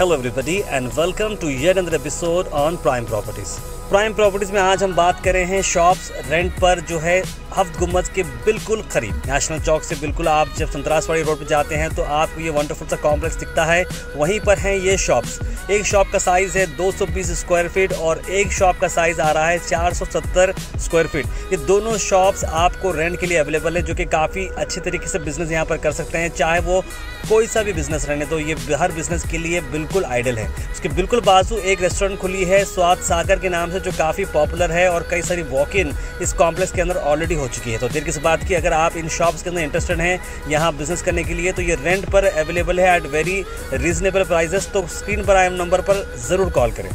Hello everybody and welcome to yet another episode on Prime Properties. Prime Properties में आज हम बात कर रहे हैं शॉप्स रेंट पर जो है हफ्त गुंबद के बिल्कुल करीब। नेशनल चौक से बिल्कुल आप जब संतरासवाड़ी रोड पर जाते हैं तो आपको ये वंडरफुल सा कॉम्प्लेक्स दिखता है। वहीं पर हैं ये शॉप्स एक शॉप का साइज़ है 220 स्क्वायर फीट और एक शॉप का साइज़ आ रहा है 470 स्क्वायर फीट ये दोनों शॉप्स आपको रेंट के लिए अवेलेबल है, जो कि काफ़ी अच्छे तरीके से बिज़नेस यहाँ पर कर सकते हैं, चाहे वो कोई सा भी बिज़नेस रहने तो ये हर बिज़नेस के लिए बिल्कुल आइडल है। उसके बिल्कुल बाजू एक रेस्टोरेंट खुली है, स्वाद सागर के नाम से जो काफ़ी पॉपुलर है और कई सारी वॉक इन इस कॉम्प्लेक्स के अंदर ऑलरेडी हो चुकी है। तो देर किस बात की, अगर आप इन शॉप्स के अंदर इंटरेस्टेड हैं, यहाँ बिज़नेस करने के लिए तो ये रेंट पर अवेलेबल है एट वेरी रीजनेबल प्राइजेस तो स्क्रीन पर आए नंबर पर ज़रूर कॉल करें।